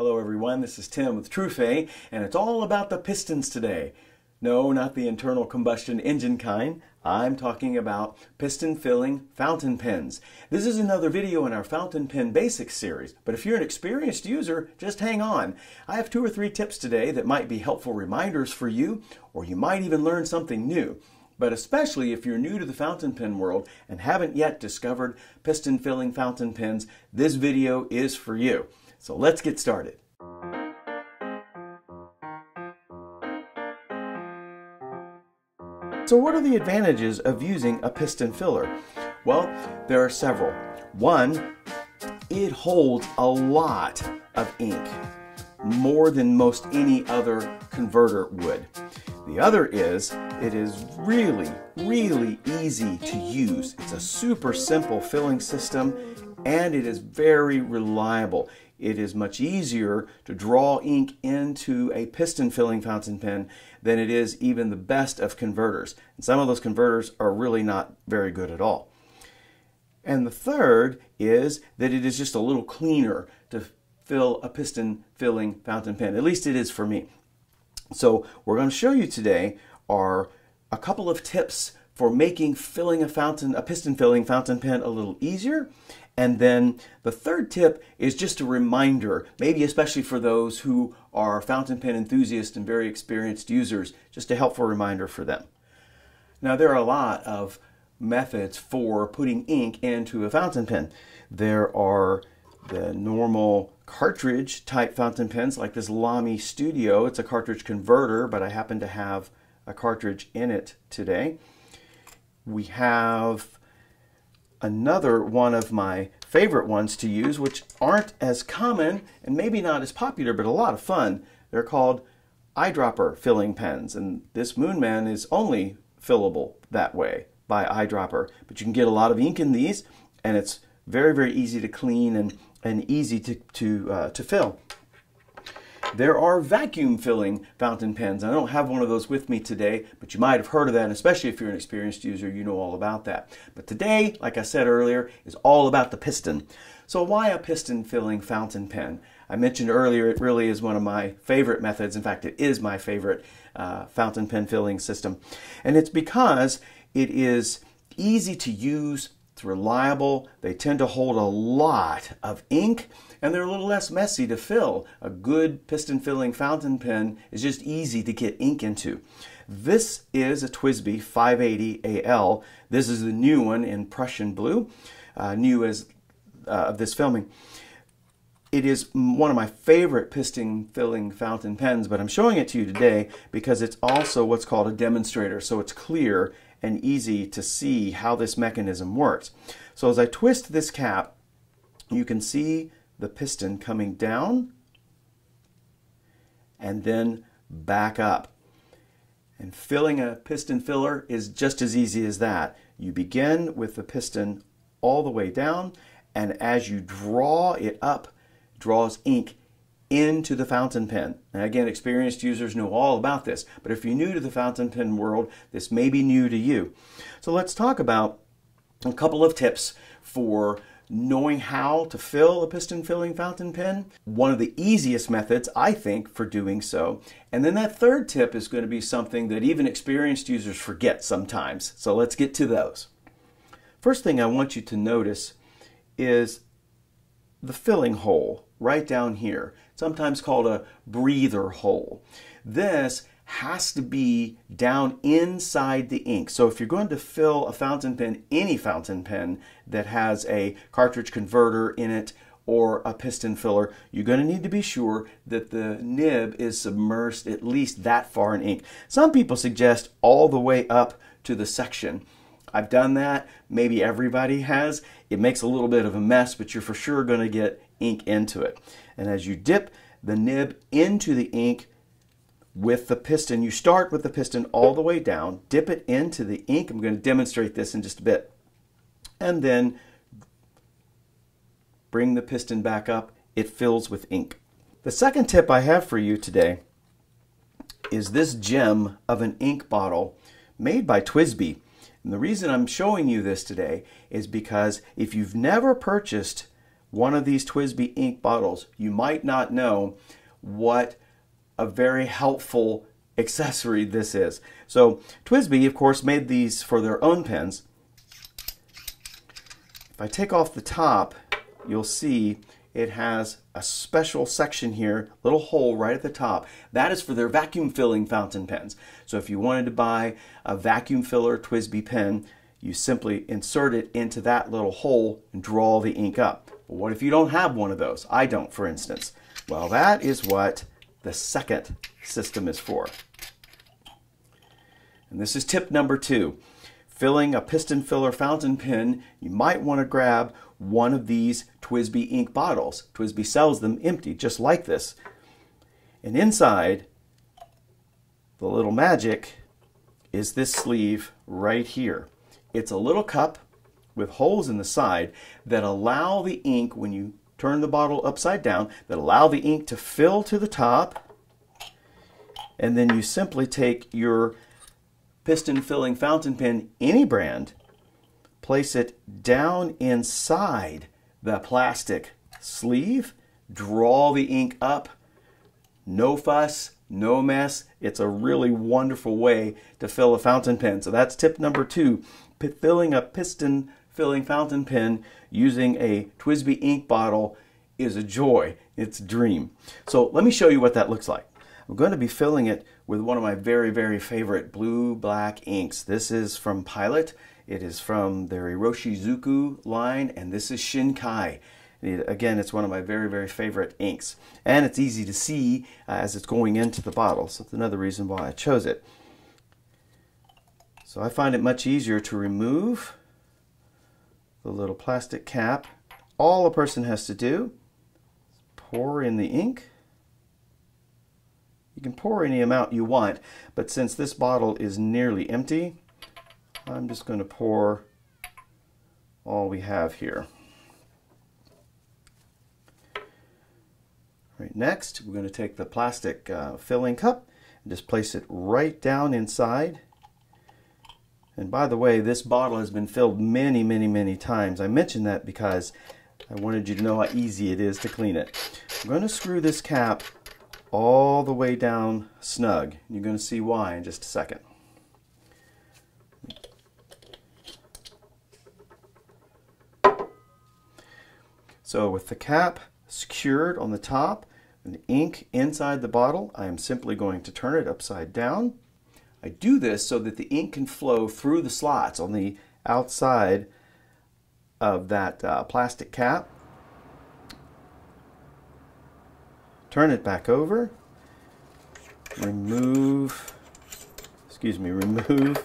Hello everyone, this is Tim with Truphae, and it's all about the pistons today. No, not the internal combustion engine kind. I'm talking about piston filling fountain pens. This is another video in our fountain pen basics series, but if you're an experienced user, just hang on. I have two or three tips today that might be helpful reminders for you, or you might even learn something new. But especially if you're new to the fountain pen world and haven't yet discovered piston filling fountain pens, this video is for you. So let's get started. So what are the advantages of using a piston filler? Well, there are several. One, it holds a lot of ink, more than most any other converter would. The other is it is really, really easy to use. It's a super simple filling system and it is very reliable. It is much easier to draw ink into a piston filling fountain pen than it is even the best of converters. And some of those converters are really not very good at all. And the third is that it is just a little cleaner to fill a piston filling fountain pen. At least it is for me. So we're going to show you today are a couple of tips for making filling a fountain, a piston filling fountain pen a little easier. And then the third tip is just a reminder, maybe especially for those who are fountain pen enthusiasts and very experienced users, just a helpful reminder for them. Now there are a lot of methods for putting ink into a fountain pen. There are the normal cartridge type fountain pens like this Lamy Studio. It's a cartridge converter, but I happen to have a cartridge in it today we have another one of my favorite ones to use, which aren't as common and maybe not as popular, but a lot of fun. They're called eyedropper filling pens, and this Moonman is only fillable that way by eyedropper. But you can get a lot of ink in these, and it's very, very easy to clean and, and easy to, to, uh, to fill. There are vacuum filling fountain pens. I don't have one of those with me today, but you might have heard of that, and especially if you're an experienced user, you know all about that. But today, like I said earlier, is all about the piston. So why a piston filling fountain pen? I mentioned earlier it really is one of my favorite methods. In fact, it is my favorite uh, fountain pen filling system. And it's because it is easy to use, it's reliable, they tend to hold a lot of ink, and they're a little less messy to fill. A good piston filling fountain pen is just easy to get ink into. This is a TWSBI 580AL. This is the new one in Prussian blue, uh, new as uh, of this filming. It is one of my favorite piston filling fountain pens, but I'm showing it to you today because it's also what's called a demonstrator, so it's clear and easy to see how this mechanism works. So as I twist this cap, you can see the piston coming down and then back up. And filling a piston filler is just as easy as that. You begin with the piston all the way down, and as you draw it up, draws ink into the fountain pen. Now again, experienced users know all about this, but if you're new to the fountain pen world, this may be new to you. So let's talk about a couple of tips for knowing how to fill a piston filling fountain pen, one of the easiest methods, I think, for doing so. And then that third tip is going to be something that even experienced users forget sometimes. So let's get to those. First thing I want you to notice is the filling hole right down here, sometimes called a breather hole. This has to be down inside the ink. So if you're going to fill a fountain pen, any fountain pen that has a cartridge converter in it or a piston filler, you're going to need to be sure that the nib is submersed at least that far in ink. Some people suggest all the way up to the section. I've done that. Maybe everybody has. It makes a little bit of a mess, but you're for sure going to get ink into it. And as you dip the nib into the ink, with the piston. You start with the piston all the way down, dip it into the ink. I'm going to demonstrate this in just a bit. And then bring the piston back up. It fills with ink. The second tip I have for you today is this gem of an ink bottle made by TWSBI. And the reason I'm showing you this today is because if you've never purchased one of these TWSBI ink bottles, you might not know what a very helpful accessory this is. So TWSBI, of course, made these for their own pens. If I take off the top, you'll see it has a special section here, little hole right at the top. That is for their vacuum filling fountain pens. So if you wanted to buy a vacuum filler TWSBI pen, you simply insert it into that little hole and draw the ink up. Well, what if you don't have one of those? I don't, for instance. Well, that is what the second system is for. And this is tip number two. Filling a piston filler fountain pen, you might want to grab one of these TWSBI ink bottles. TWSBI sells them empty, just like this. And inside, the little magic is this sleeve right here. It's a little cup with holes in the side that allow the ink, when you turn the bottle upside down, that allow the ink to fill to the top. And then you simply take your piston filling fountain pen, any brand, place it down inside the plastic sleeve, draw the ink up, no fuss, no mess. It's a really wonderful way to fill a fountain pen. So that's tip number two, filling a piston filling fountain pen using a TWSBI ink bottle is a joy. It's a dream. So let me show you what that looks like. I'm going to be filling it with one of my very, very favorite blue black inks. This is from Pilot. It is from their Iroshizuku line, and this is Shinkai. It, again, it's one of my very, very favorite inks. And it's easy to see uh, as it's going into the bottle, so that's another reason why I chose it. So I find it much easier to remove the little plastic cap. All a person has to do is pour in the ink you can pour any amount you want, but since this bottle is nearly empty, I'm just going to pour all we have here. Right, next, we're going to take the plastic uh, filling cup and just place it right down inside. And by the way, this bottle has been filled many, many, many times. I mentioned that because I wanted you to know how easy it is to clean it. I'm going to screw this cap all the way down snug. You're going to see why in just a second. So with the cap secured on the top and the ink inside the bottle, I am simply going to turn it upside down. I do this so that the ink can flow through the slots on the outside of that uh, plastic cap turn it back over, remove, excuse me, remove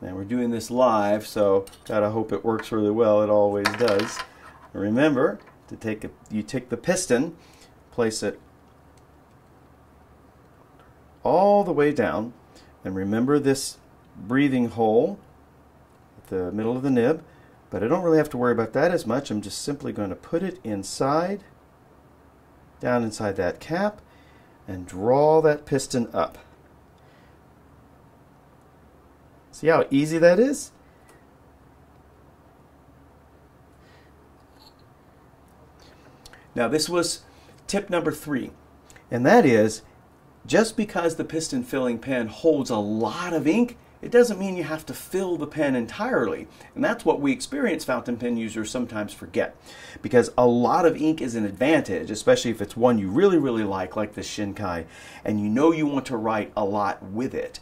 Now we're doing this live, so gotta hope it works really well. It always does. Remember to take a, you take the piston, place it all the way down, and remember this breathing hole at the middle of the nib. But I don't really have to worry about that as much. I'm just simply going to put it inside, down inside that cap, and draw that piston up. See how easy that is? Now this was tip number three, and that is just because the piston filling pen holds a lot of ink it doesn't mean you have to fill the pen entirely. And that's what we experienced fountain pen users sometimes forget. Because a lot of ink is an advantage, especially if it's one you really, really like, like the Shinkai, and you know you want to write a lot with it.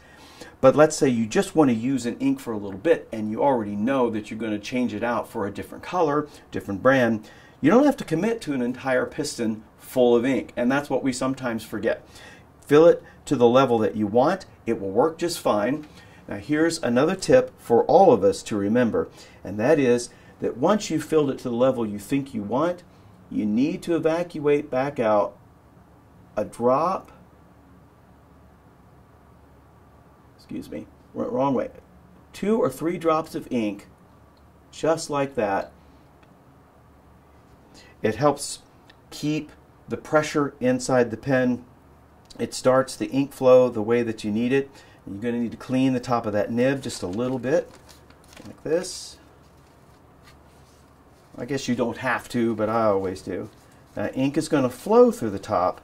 But let's say you just want to use an ink for a little bit and you already know that you're going to change it out for a different color, different brand. You don't have to commit to an entire piston full of ink. And that's what we sometimes forget. Fill it to the level that you want. It will work just fine. Now here's another tip for all of us to remember, and that is that once you've filled it to the level you think you want, you need to evacuate back out a drop, excuse me, went wrong way, two or three drops of ink, just like that. It helps keep the pressure inside the pen. It starts the ink flow the way that you need it. You're going to need to clean the top of that nib just a little bit. like this. I guess you don't have to, but I always do. Ink is going to flow through the top,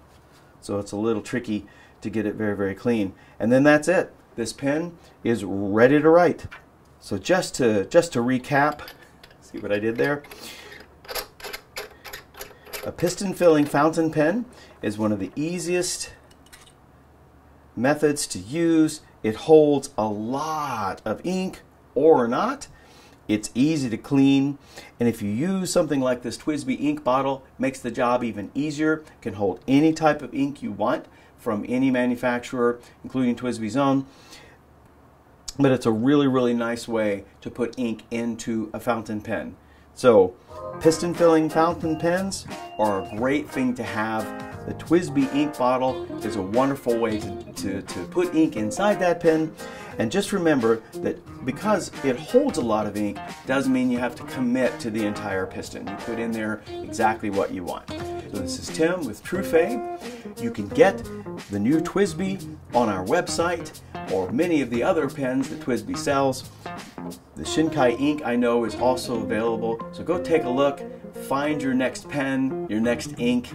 so it's a little tricky to get it very, very clean. And then that's it. This pen is ready to write. So just to just to recap, see what I did there. A piston filling fountain pen is one of the easiest methods to use. It holds a lot of ink or not. It's easy to clean, and if you use something like this TWSBI ink bottle, makes the job even easier. Can hold any type of ink you want from any manufacturer, including TWSBI's own. But it's a really, really nice way to put ink into a fountain pen. So, piston filling fountain pens are a great thing to have. The TWSBI ink bottle is a wonderful way to, to, to put ink inside that pen. And just remember that because it holds a lot of ink doesn't mean you have to commit to the entire piston. You put in there exactly what you want. So this is Tim with Truphae. You can get the new TWSBI on our website or many of the other pens that TWSBI sells. The Shinkai ink I know is also available, so go take a look, find your next pen, your next ink.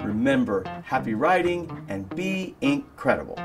Remember, happy writing and be ink credible.